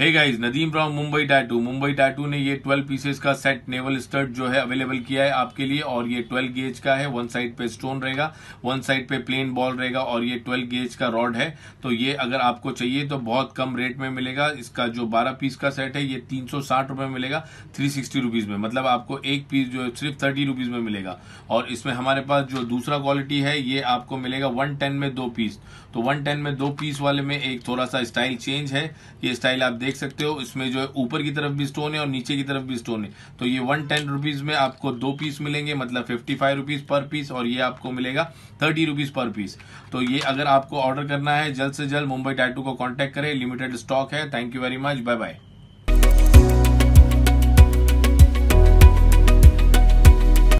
Hey guys Nadeem from Mumbai tattoo Mumbai tattoo ने ये 12 pieces का सेट नेवल स्टर्ट जो है अवेलेबल किया है आपके लिए और ये 12 गेज का है। वन साइड पे स्टोन रहेगा वन साइड पे प्लेन बॉल रहेगा और ये 12 गेज का रॉड है। तो ये अगर आपको चाहिए तो बहुत कम रेट में मिलेगा। इसका जो 12 पीस का सेट है, ये तीन सौ में मिलेगा थ्री सिक्सटी में। मतलब आपको एक पीस जो है, सिर्फ़ थर्टी रुपीज़ में मिलेगा। और इसमें हमारे पास जो दूसरा क्वालिटी है, ये आपको मिलेगा वन में दो पीस तो वन में दो पीस वाले में एक थोड़ा सा स्टाइल चेंज है। ये स्टाइल आप देख सकते हो, इसमें जो है ऊपर की तरफ़ भी स्टोन है और नीचे की तरफ़ भी स्टोन है। तो ये वन टेन रुपीज़ में आपको दो पीस मिलेंगे मतलब fifty five rupees per piece और ये आपको मिलेगा थर्टी रुपीज़ पर पीस तो ये अगर आपको ऑर्डर करना है, जल्द से जल्द मुंबई टैटू को कॉन्टेक्ट करें लिमिटेड स्टॉक है। Thank you very much bye bye